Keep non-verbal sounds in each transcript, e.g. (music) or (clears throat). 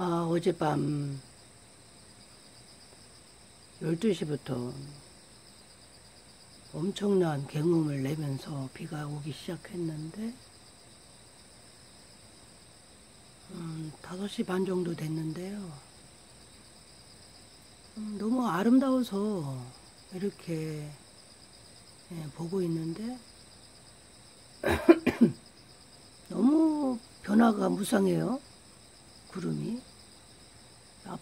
아, 어젯밤 12시부터 엄청난 경음을 내면서 비가 오기 시작했는데, 음, 5시 반 정도 됐는데요. 음, 너무 아름다워서 이렇게 예, 보고 있는데, (coughs) 너무 변화가 무쌍해요. 구름이.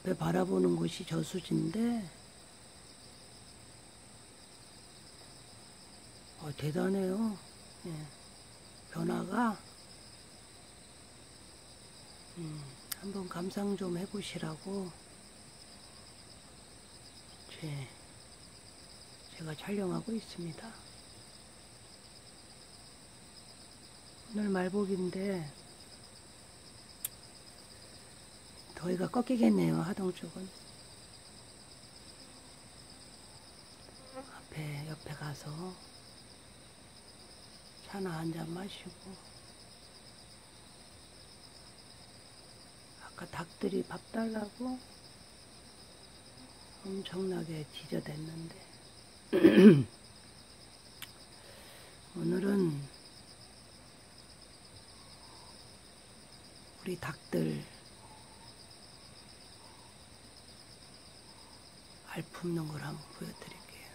앞에 바라보는 곳이 저수지인데, 어, 대단해요. 예. 변화가, 음, 한번 감상 좀 해보시라고, 제, 제가 촬영하고 있습니다. 오늘 말복인데, 더위가 꺾이겠네요, 하동 쪽은. 앞에, 옆에 가서 차나 한 잔 마시고. 아까 닭들이 밥 달라고 엄청나게 지저댔는데. (clears throat) 오늘은 우리 닭들 알 품는 걸 한번 보여드릴게요.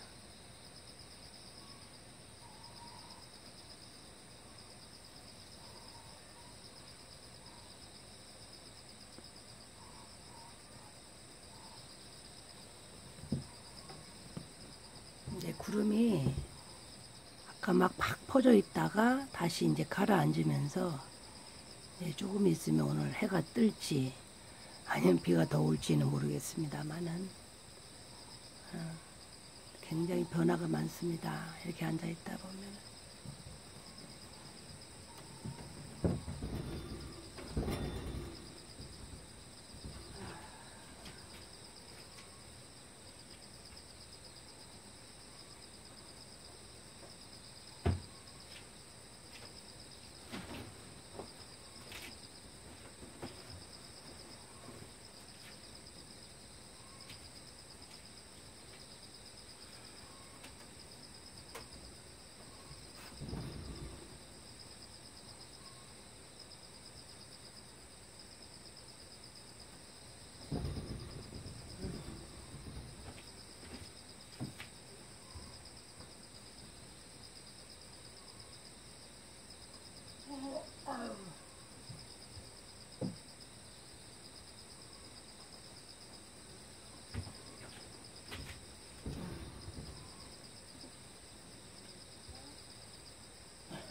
이제 구름이 아까 막 팍 퍼져 있다가 다시 이제 가라앉으면서 이제 조금 있으면 오늘 해가 뜰지 아니면 비가 더 올지는 모르겠습니다만은 어, 굉장히 변화가 많습니다. 이렇게 앉아 있다 보면.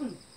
Hmm. (clears throat)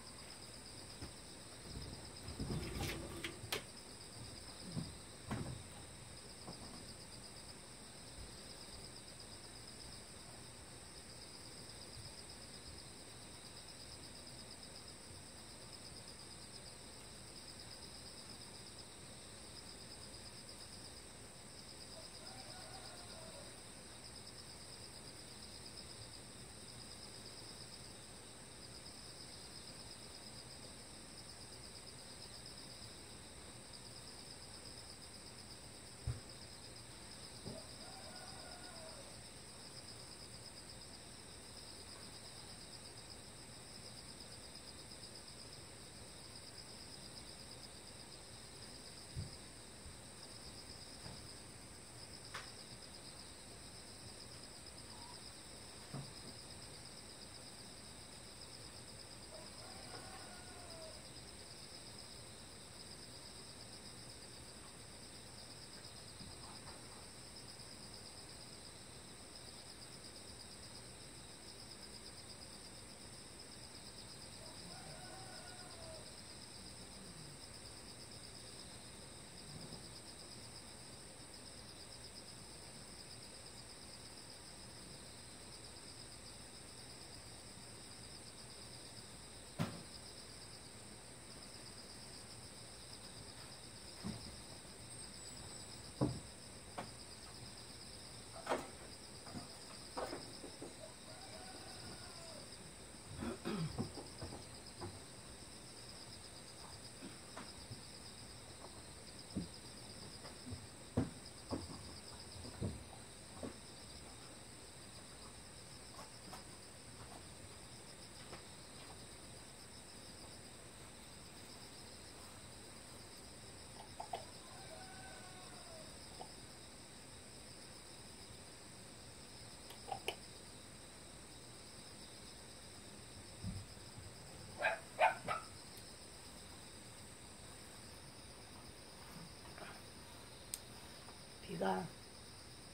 보니까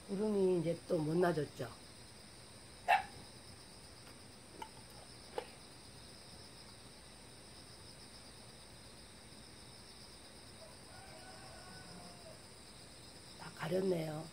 구름이 이제 또 못 나졌죠. 다 가렸네요.